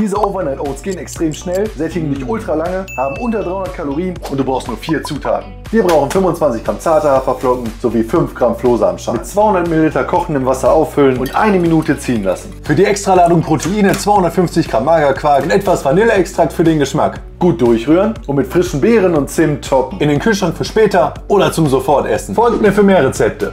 Diese Overnight Oats gehen extrem schnell, sättigen dich mm. ultra lange, haben unter 300 Kalorien und du brauchst nur vier Zutaten. Wir brauchen 25 Gramm zarte Haferflocken sowie 5 Gramm Flohsamenschalen. Mit 200 Milliliter kochendem Wasser auffüllen und eine Minute ziehen lassen. Für die Extraladung Proteine 250 Gramm Magerquark und etwas Vanilleextrakt für den Geschmack. Gut durchrühren und mit frischen Beeren und Zimt toppen. In den Kühlschrank für später oder zum Sofortessen. Folgt mir für mehr Rezepte.